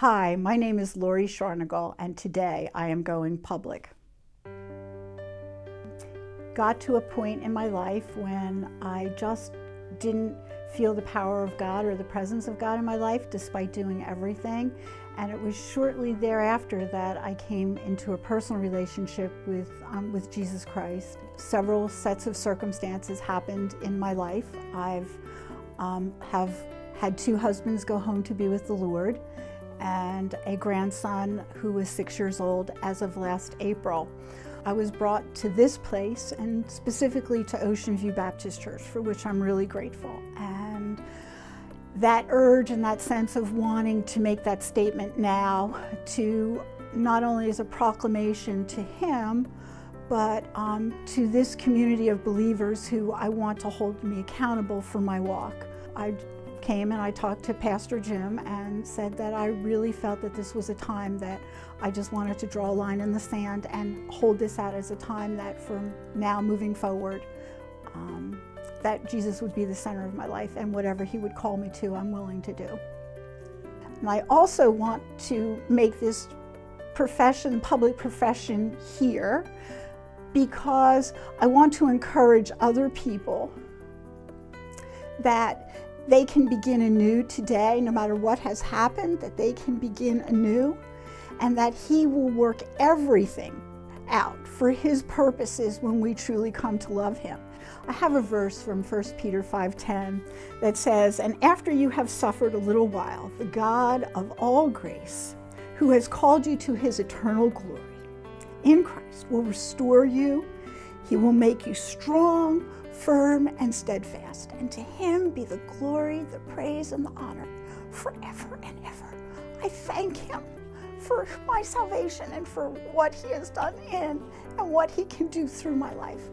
Hi, my name is Lori Sharnagle, and today I am going public. Got to a point in my life when I just didn't feel the power of God or the presence of God in my life despite doing everything. And it was shortly thereafter that I came into a personal relationship with, um, with Jesus Christ. Several sets of circumstances happened in my life. I've um, have had two husbands go home to be with the Lord and a grandson who was six years old as of last April. I was brought to this place and specifically to Ocean View Baptist Church, for which I'm really grateful. And that urge and that sense of wanting to make that statement now to not only as a proclamation to him, but um, to this community of believers who I want to hold me accountable for my walk. I came and I talked to Pastor Jim and said that I really felt that this was a time that I just wanted to draw a line in the sand and hold this out as a time that from now moving forward, um, that Jesus would be the center of my life and whatever he would call me to, I'm willing to do. And I also want to make this profession, public profession here, because I want to encourage other people that they can begin anew today, no matter what has happened, that they can begin anew, and that He will work everything out for His purposes when we truly come to love Him. I have a verse from 1 Peter 5:10 that says, "And after you have suffered a little while, the God of all grace, who has called you to his eternal glory in Christ, will restore you. He will make you strong, firm and steadfast, and to him be the glory, the praise, and the honor forever and ever. I thank him for my salvation and for what he has done in and what he can do through my life.